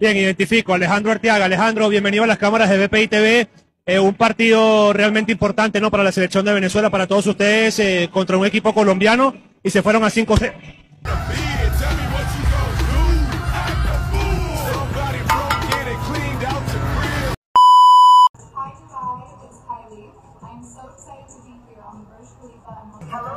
Bien, identifico. Alejandro Arteaga. Alejandro, bienvenido a las cámaras de BPI TV. Eh, un partido realmente importante ¿no? para la selección de Venezuela, para todos ustedes, eh, contra un equipo colombiano y se fueron a 5 0 Hi Dubai, it's Kylie. I'm so excited to be here on Burj Khalifa and Hello.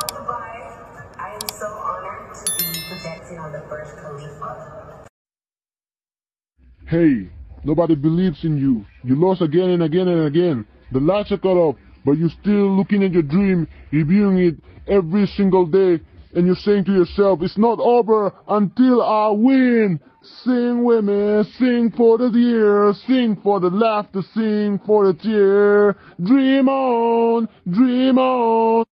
Hey, nobody believes in you. You lost again and again and again. The lights are cut off, but you're still looking at your dream, reviewing it every single day, and you're saying to yourself, it's not over until I win. Sing me, sing for the year, sing for the laughter, sing for the tear. Dream on, dream on.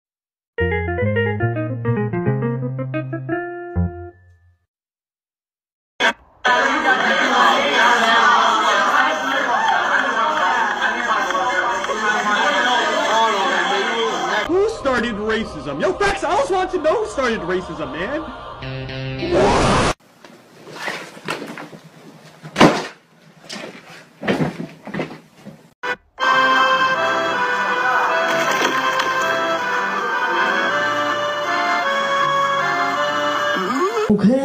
Racism? Yo, facts, I always want to know who started racism, man. Okay,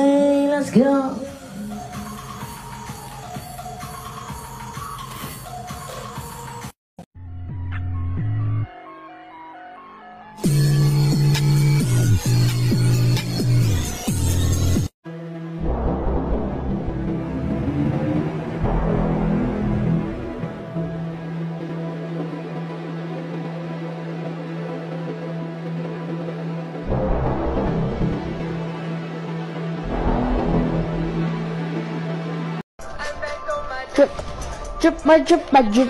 chup, chup, chup.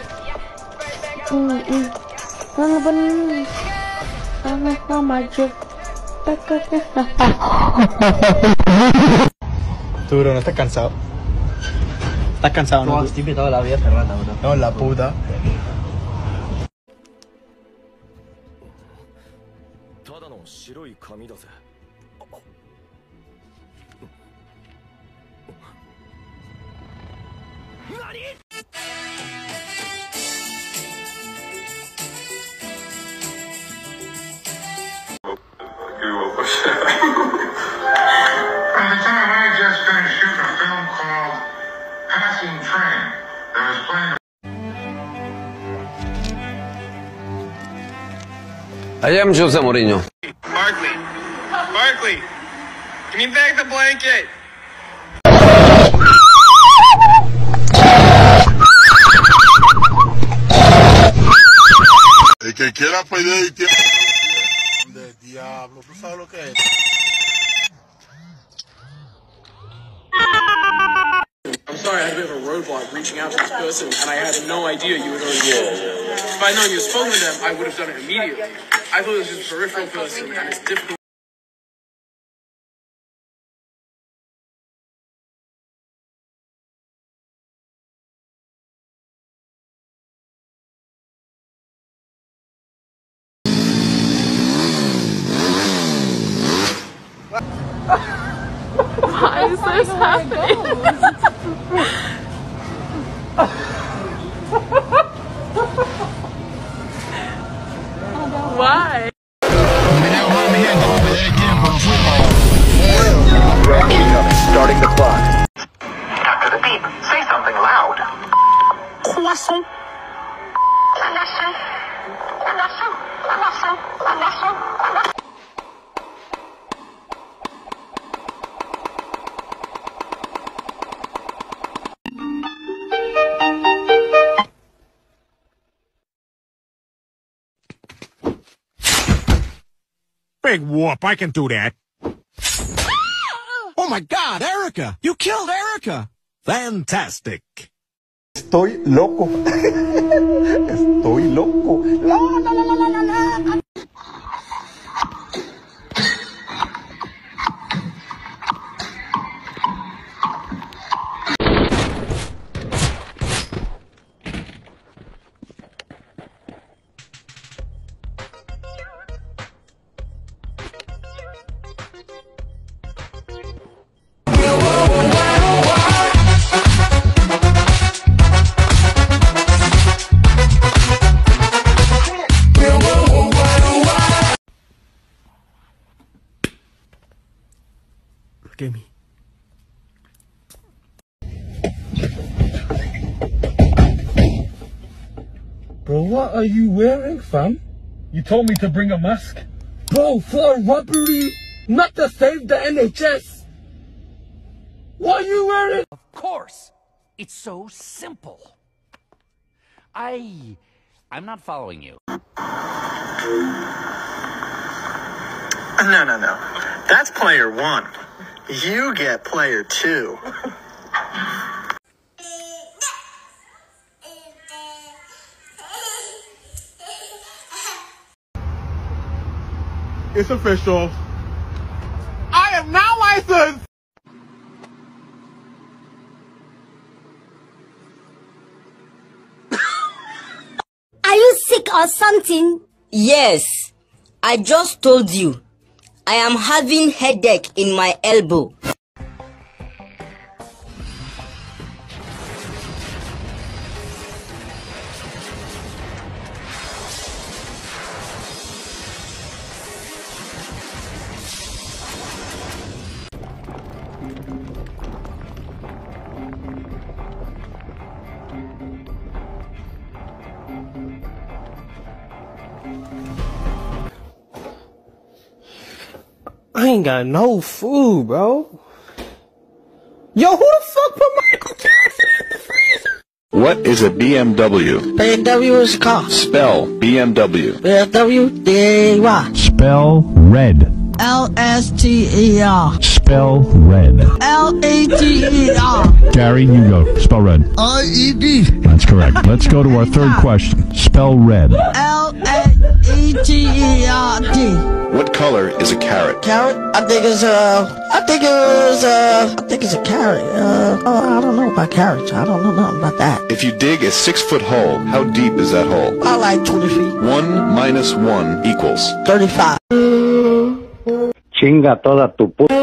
¿no estás cansado? ¿Estás cansado, no? Estoy la vida cerrada. No, la puta. At the time, I had just finished shooting a film called Passing Train. That was playing I am Jose Mourinho. Barkley. Barkley. Give me back the blanket. El que quiera pedir y tiene... De ¿tú sabes lo que es? I'm sorry, I had a bit of a roadblock reaching out to this person, and I had no idea you had already spoken. If I'd known you had spoken to them, I would have done it immediately. I thought it was just a peripheral person, and it's difficult. Why is this happening? Why? Big whoop, I can do that. Oh my god, Erica! You killed Erica! Fantastic. Estoy loco. Estoy loco. La, la, la, what are you wearing, fam? You told me to bring a mask. Bro, for a robbery, not to save the NHS. What are you wearing? Of course. It's so simple. I. I'm not following you. No, no, no. That's player one. You get player two. It's official. I am now licensed! Are you sick or something? Yes, I just told you. I am having headache in my elbow. Ain't got no food, bro. Yo, who the fuck put Michael Jackson in the freezer? What is a BMW? BMW is a car. Spell BMW. BMW, D-A-Y. Spell red. L-S-T-E-R. Spell red. L-A-T-E-R. Gary, you go. Spell red. I-E-D. That's correct. Let's go to our third question. Spell red. L-A-E-T-E-R-D. What color is a carrot? Carrot? I think it's uh, I think it's uh, I think it's a carrot. Uh, oh, I don't know about carrots. I don't know nothing about that. If you dig a six-foot hole, how deep is that hole? I like 20 feet. One minus one equals. 35. Chinga toda tu puta.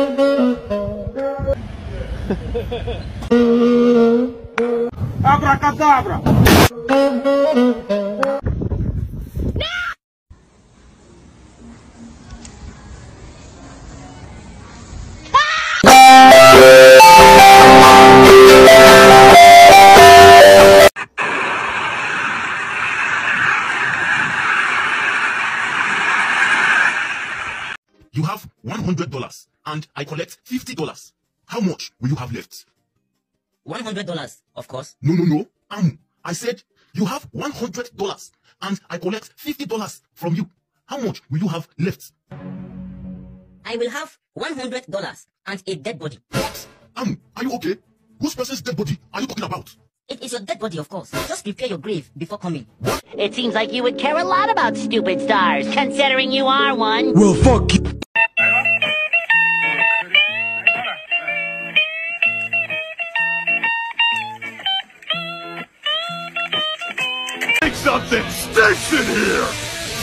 Abracadabra! You and I collect $50. How much will you have left? $100, of course. No, no, no. Um, I said you have $100 and I collect $50 from you. How much will you have left? I will have $100 and a dead body. What? Um, are you okay? Whose person's dead body are you talking about? It is your dead body, of course. Just prepare your grave before coming. It seems like you would care a lot about stupid stars, considering you are one. Well, fuck you. Something stinks in here!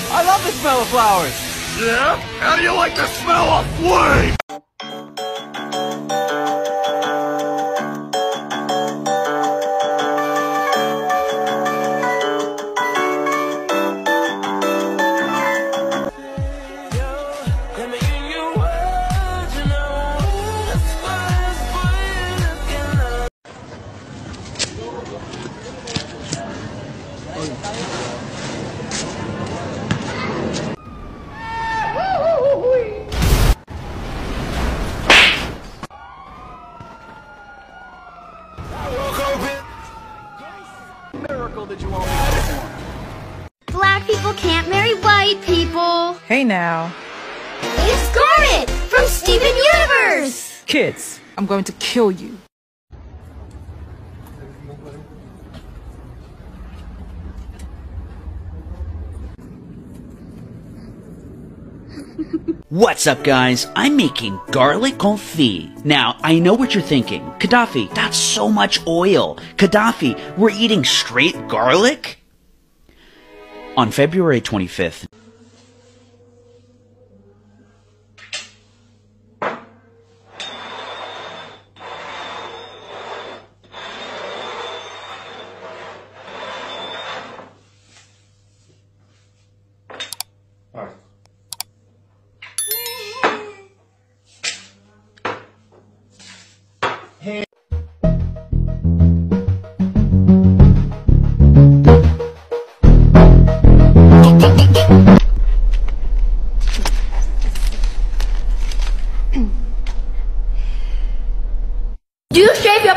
I love the smell of flowers. Yeah? How do you like the smell of flame? Hey now. It's Garnet from Steven Universe. Kids, I'm going to kill you. What's up, guys? I'm making garlic confit. Now, I know what you're thinking. Gaddafi, that's so much oil. Gaddafi, we're eating straight garlic? On February 25th,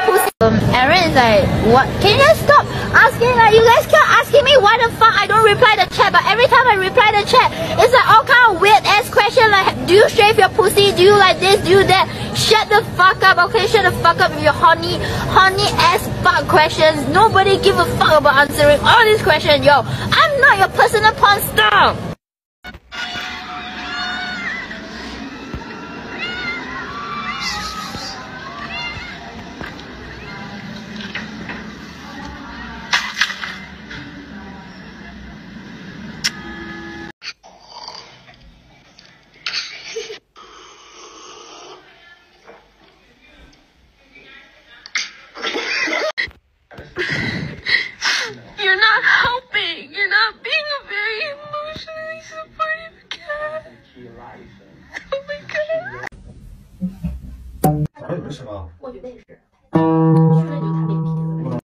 pussy? Um, Aaron is like, what? Can you just stop asking? Like, you guys keep asking me why the fuck I don't reply the chat, but every time I reply the chat, it's like all kind of weird ass question. Like, do you shave your pussy? Do you like this? Do you that? Shut the fuck up, okay? Shut the fuck up with your horny, horny ass fuck questions. Nobody give a fuck about answering all these questions, yo. I'm not your personal porn star. 为什么？我觉得也是，训练就他脸皮了。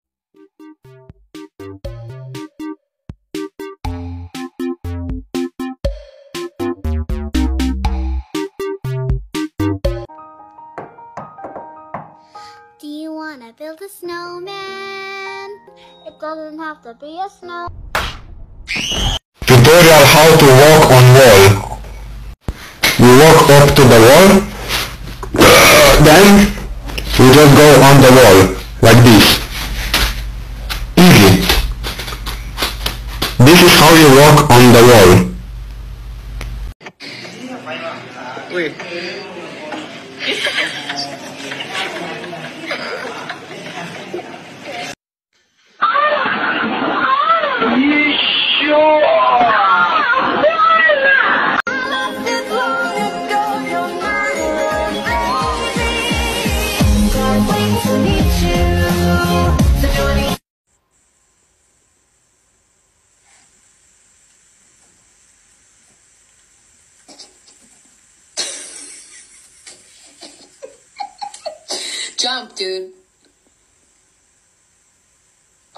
Do you wanna build a snowman? It doesn't have to be a snow. Tutorial how to walk on wall. You walk up to the wall, then you just go on the wall, like this. Easy. This is how you walk on the wall. Wait. Jump,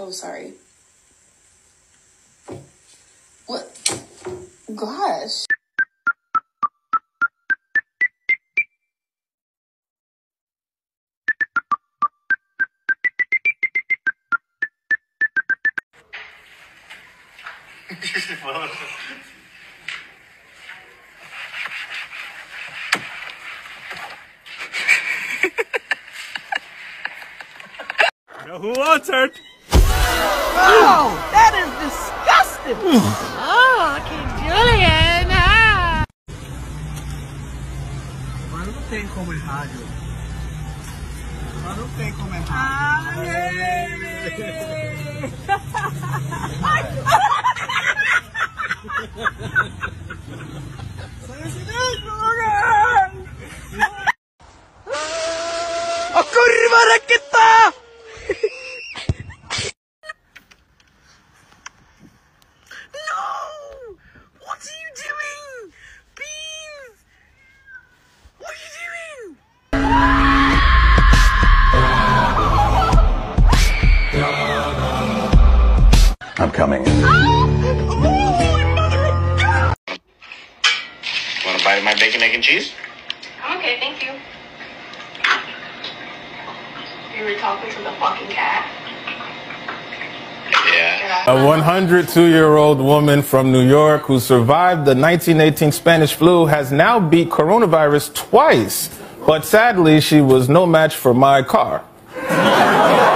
Oh, sorry. What? Gosh. Now who answered? Oh, that is disgusting. oh, King Julian. Ah. Mas não tem como errar, Jô. Mas não tem como errar. ¡Oh, curva raqueta! A bite of my bacon, egg, and cheese? I'm okay, thank you. You were talking to the fucking cat. Yeah. A 102 year old woman from New York who survived the 1918 Spanish flu has now beat coronavirus twice. But sadly, she was no match for my car.